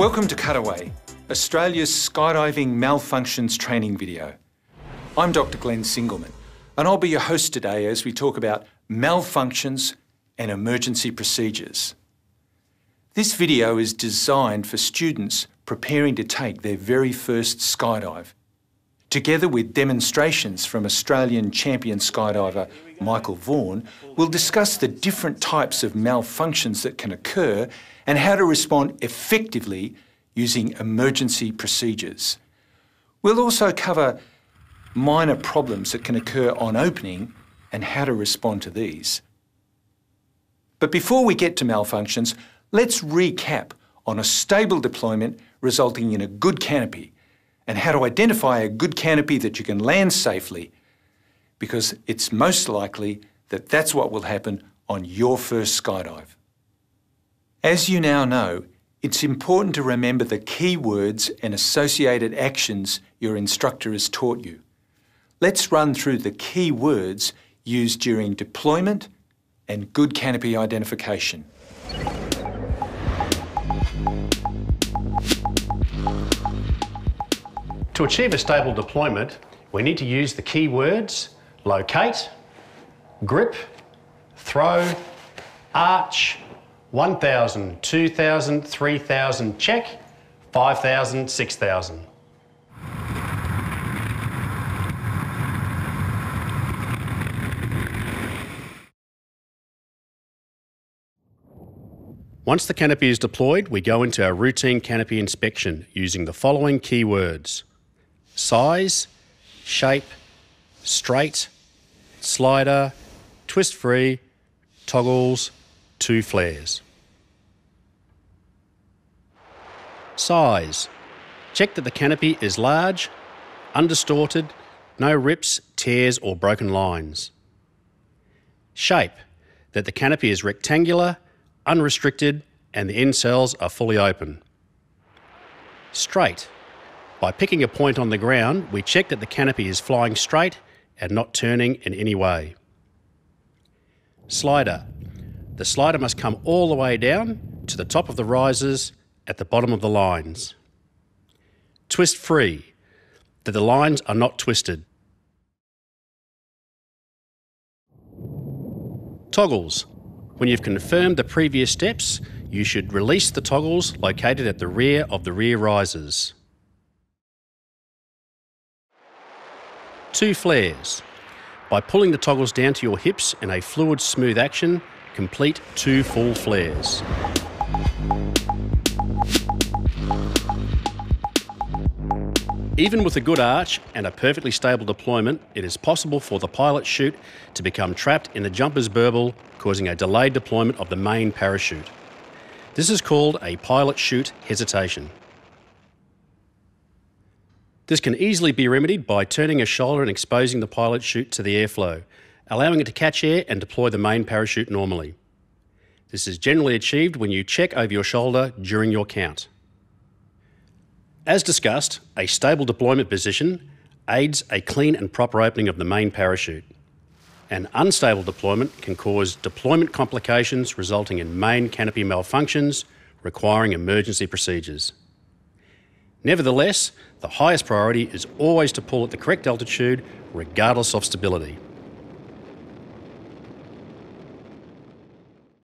Welcome to Cutaway, Australia's skydiving malfunctions training video. I'm Dr. Glenn Singleman, and I'll be your host today as we talk about malfunctions and emergency procedures. This video is designed for students preparing to take their very first skydive, together with demonstrations from Australian champion skydiver Michael Vaughan, we'll discuss the different types of malfunctions that can occur and how to respond effectively using emergency procedures. We'll also cover minor problems that can occur on opening and how to respond to these. But before we get to malfunctions, let's recap on a stable deployment resulting in a good canopy and how to identify a good canopy that you can land safely because it's most likely that that's what will happen on your first skydive. As you now know, it's important to remember the key words and associated actions your instructor has taught you. Let's run through the key words used during deployment and good canopy identification. To achieve a stable deployment, we need to use the keywords locate, grip, throw, arch, 1,000, 2,000, 3,000, check, 5,000, 6,000. Once the canopy is deployed, we go into our routine canopy inspection using the following keywords size, shape, straight, slider, twist free, toggles, two flares. Size. Check that the canopy is large, undistorted, no rips, tears or broken lines. Shape. That the canopy is rectangular, unrestricted and the end cells are fully open. Straight. By picking a point on the ground, we check that the canopy is flying straight and not turning in any way. Slider. The slider must come all the way down to the top of the risers at the bottom of the lines. Twist free. That the lines are not twisted. Toggles. When you've confirmed the previous steps, you should release the toggles located at the rear of the rear risers. Two flares. By pulling the toggles down to your hips in a fluid smooth action, complete two full flares. Even with a good arch and a perfectly stable deployment, it is possible for the pilot chute to become trapped in the jumper's burble, causing a delayed deployment of the main parachute. This is called a pilot chute hesitation. This can easily be remedied by turning a shoulder and exposing the pilot chute to the airflow, allowing it to catch air and deploy the main parachute normally. This is generally achieved when you check over your shoulder during your count. As discussed, a stable deployment position aids a clean and proper opening of the main parachute. An unstable deployment can cause deployment complications resulting in main canopy malfunctions requiring emergency procedures. Nevertheless, the highest priority is always to pull at the correct altitude regardless of stability.